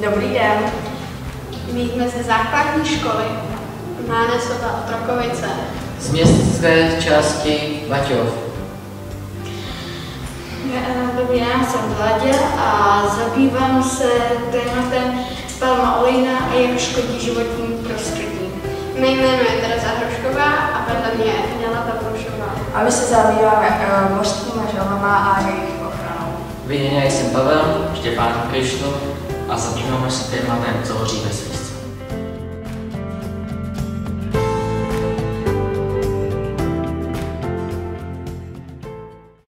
Dobrý den. My jsme ze základní školy Mánesova Otrokovice. Z městské části Baťov. Dobrý den, jsem Vladě a zabývám se tématem palma olejna a jak škodí životním prostředí. Mé jméno je Tereza Hrošková a vedle mě je Nela Pavlušová. A my se zabýváme uh, mořskými želvama a jejich ochranou. Vyněně jsem Pavel. Štěpán Krištof a zabýváme se tématem, co hoří ve svíčce.